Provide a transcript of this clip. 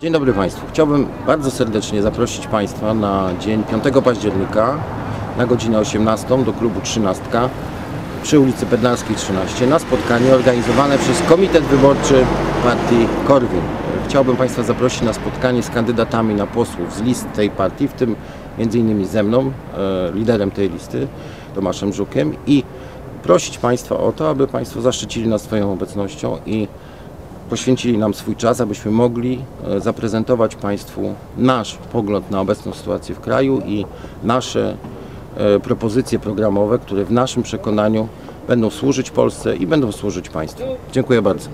Dzień dobry Państwu. Chciałbym bardzo serdecznie zaprosić Państwa na dzień 5 października na godzinę 18 do klubu 13 przy ulicy Pedlarskiej 13 na spotkanie organizowane przez Komitet Wyborczy Partii Korwin. Chciałbym Państwa zaprosić na spotkanie z kandydatami na posłów z list tej partii, w tym m.in. ze mną, e, liderem tej listy, Tomaszem Żukiem i prosić Państwa o to, aby Państwo zaszczycili nas swoją obecnością i poświęcili nam swój czas, abyśmy mogli e, zaprezentować Państwu nasz pogląd na obecną sytuację w kraju i nasze e, propozycje programowe, które w naszym przekonaniu będą służyć Polsce i będą służyć Państwu. Dziękuję bardzo.